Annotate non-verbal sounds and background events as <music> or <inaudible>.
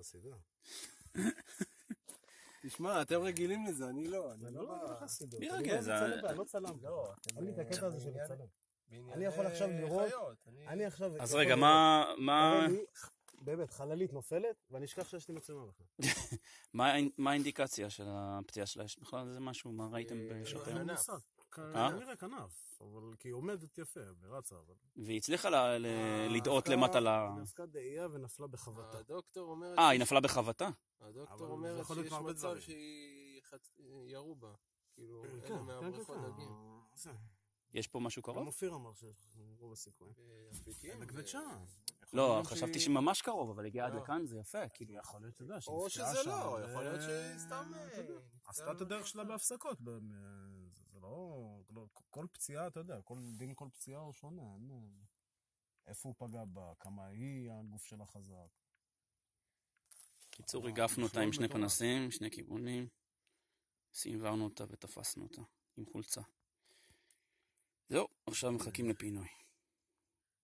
חסידה. תשמע, אתם רגילים לזה, אני לא. אני לא... לא חסידות. מי לצלם, אני לא צלם. לא, אתם... אין לי את הקטע הזה של לצלם. אני יכול עכשיו לראות- אני- עכשיו... אז רגע, מה, מה, באמת, חללית נופלת, ואני אשכח שיש לי מצלמה בכלל. <laughs> מה האינ- מה האינדיקציה של הפציעה שלה? יש בכלל איזה משהו? מה ראיתם אה, בשוטר? מושג. אה? כנראה כנף, אבל כי היא עומדת יפה ורצה, אבל... והיא הצליחה ל- אה, לדאות למטה ל... היא דפקה דאייה ונפלה בחבטה. הדוקטור אומרת... אה, היא נפלה בחבטה? הדוקטור אומרת להיות שיש מצב. שהיא ירו בה. כאילו, כן, אלה כן, מהבריכות כן, דגים. זה. יש פה משהו גם קרוב? אופיר אמר שיש רוב הסיכויים. באפיקים. בכבד שעה. לא, חשבתי שממש קרוב, אבל הגיע עד לא. לכאן, זה יפה, כאילו. יכול להיות, אתה יודע, או שזה לא, יכול להיות אה, עשתה את הדרך שלה בהפסקות. לא... לא- כל פציעה, אתה יודע, כל דין כל פציעה הוא שונה. אין, אה, איפה הוא פגע בה, כמה היא, הגוף שלה חזק. קיצור, אה, הגפנו אותה עם שני. פנסים, שני כיוונים, סינוורנו אותה ותפסנו אותה עם חולצה. זהו, עכשיו מחכים לפינוי.